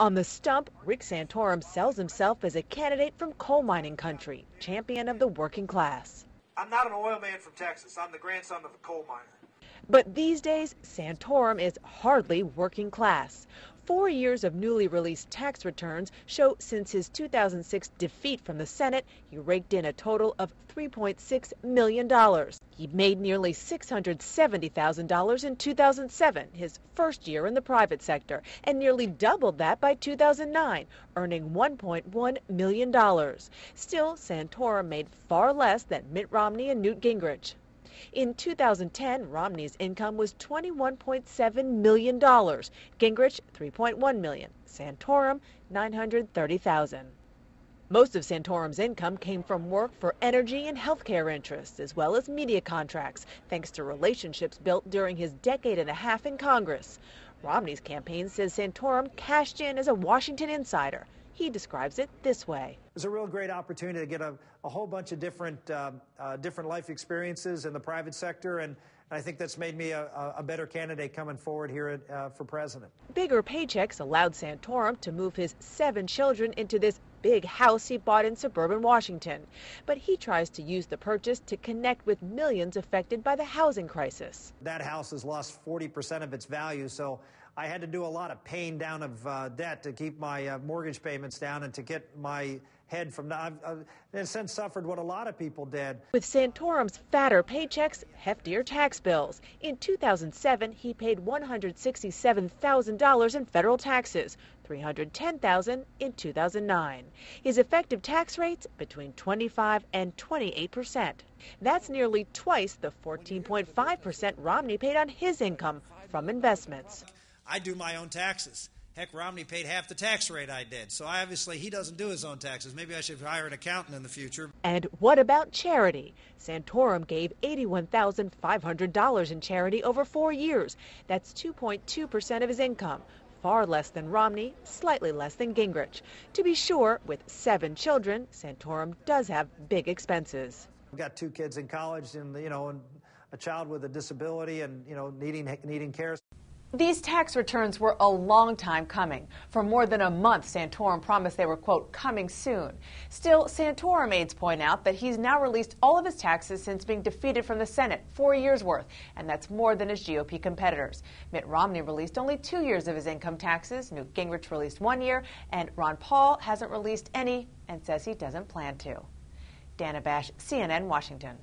On the stump, Rick Santorum sells himself as a candidate from coal mining country, champion of the working class. I'm not an oil man from Texas. I'm the grandson of a coal miner. But these days, Santorum is hardly working class. Four years of newly released tax returns show since his 2006 defeat from the Senate, he raked in a total of $3.6 million. He made nearly $670,000 in 2007, his first year in the private sector, and nearly doubled that by 2009, earning $1.1 million. Still, Santorum made far less than Mitt Romney and Newt Gingrich. In 2010, Romney's income was $21.7 million, Gingrich 3.1 million, Santorum 930,000. Most of Santorum's income came from work for energy and healthcare interests, as well as media contracts, thanks to relationships built during his decade and a half in Congress. Romney's campaign says Santorum cashed in as a Washington insider. He describes it this way. It was a real great opportunity to get a, a whole bunch of different, uh, uh, different life experiences in the private sector, and I think that's made me a, a better candidate coming forward here at, uh, for president. Bigger paychecks allowed Santorum to move his seven children into this big house he bought in suburban Washington. But he tries to use the purchase to connect with millions affected by the housing crisis. That house has lost 40% of its value, so I had to do a lot of paying down of uh, debt to keep my uh, mortgage payments down and to get my head from. I've, I've, in a sense, suffered what a lot of people did. With Santorum's fatter paychecks, heftier tax bills. In 2007, he paid $167,000 in federal taxes, 310,000 in 2009. His effective tax rates between 25 and 28 percent. That's nearly twice the 14.5 percent Romney paid on his income from investments. I do my own taxes. Heck, Romney paid half the tax rate I did. So obviously he doesn't do his own taxes. Maybe I should hire an accountant in the future. And what about charity? Santorum gave $81,500 in charity over four years. That's 2.2% of his income. Far less than Romney, slightly less than Gingrich. To be sure, with seven children, Santorum does have big expenses. I've got two kids in college and, you know, and a child with a disability and, you know, needing, needing care. These tax returns were a long time coming. For more than a month, Santorum promised they were, quote, coming soon. Still, Santorum aides point out that he's now released all of his taxes since being defeated from the Senate, four years worth, and that's more than his GOP competitors. Mitt Romney released only two years of his income taxes, Newt Gingrich released one year, and Ron Paul hasn't released any and says he doesn't plan to. Dana Bash, CNN, Washington.